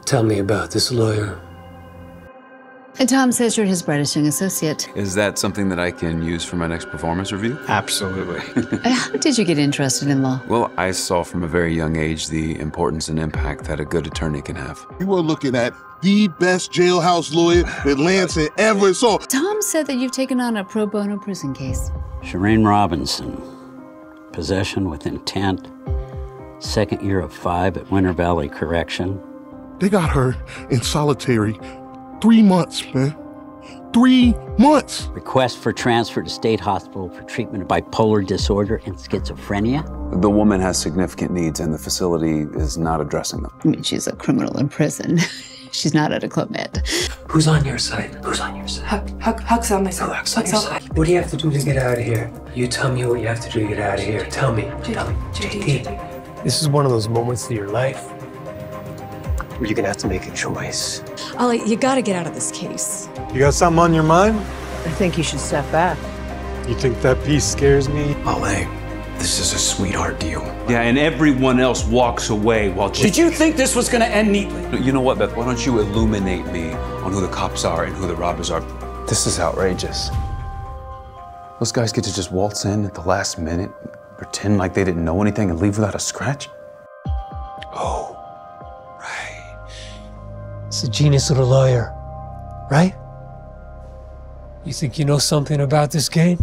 Tell me about this lawyer. And Tom says you're his brightest young associate. Is that something that I can use for my next performance review? Absolutely. How uh, did you get interested in law? Well, I saw from a very young age the importance and impact that a good attorney can have. You are looking at the best jailhouse lawyer that Lansing ever saw. Tom said that you've taken on a pro bono prison case. Shireen Robinson, possession with intent, second year of five at Winter Valley Correction. They got her in solitary three months, man. Three months. Request for transfer to state hospital for treatment of bipolar disorder and schizophrenia. The woman has significant needs, and the facility is not addressing them. I mean, she's a criminal in prison. she's not at a club med. Who's on your side? Who's on your side? Huck, Huck, Huck's on my side. Huck's on your side. What do you have to do to get out of here? You tell me what you have to do to get out of here. Tell me. Tell me. JD. This is one of those moments of your life where you're gonna have to make a choice. Ale, you gotta get out of this case. You got something on your mind? I think you should step back. You think that piece scares me? Ale, this is a sweetheart deal. Yeah, and everyone else walks away while. Did you think this was gonna end neatly? You know what, Beth? Why don't you illuminate me on who the cops are and who the robbers are? This is outrageous. Those guys get to just waltz in at the last minute, pretend like they didn't know anything, and leave without a scratch? Oh, right. It's a genius little lawyer, right? You think you know something about this game?